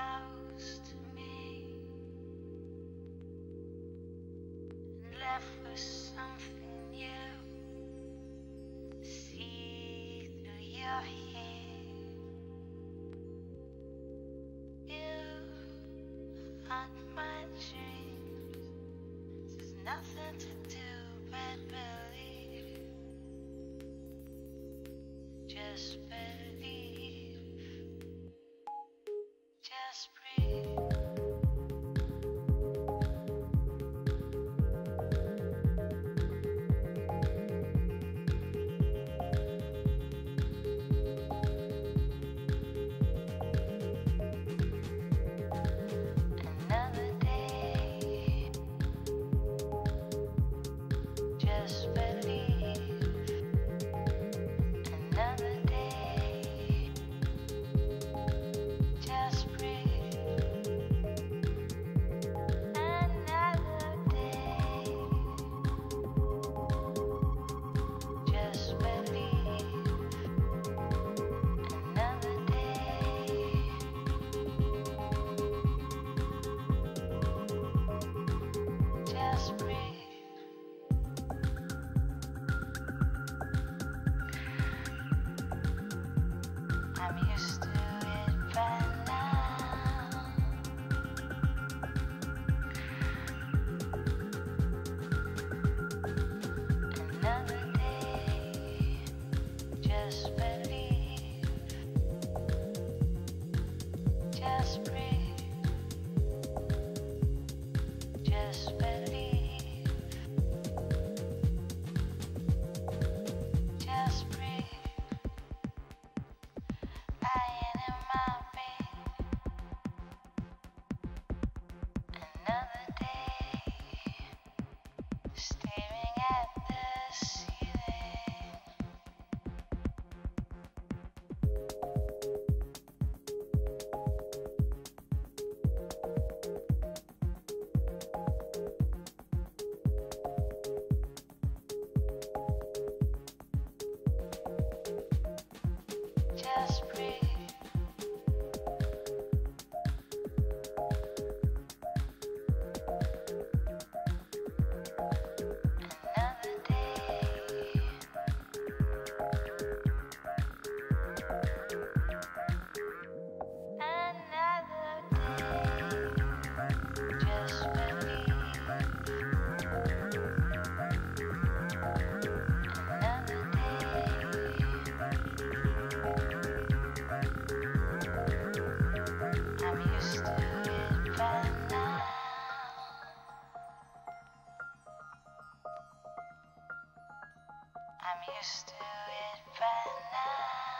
close to me and left with something new. See through your head. You haunt my dreams. There's nothing to do but believe. Just believe. Spanish. días. I'm used to it by now.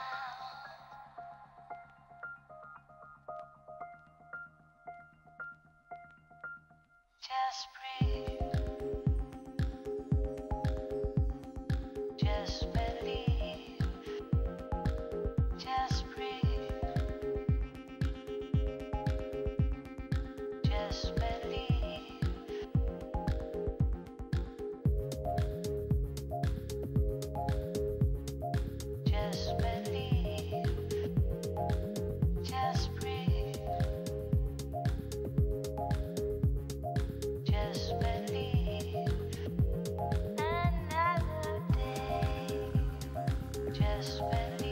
spend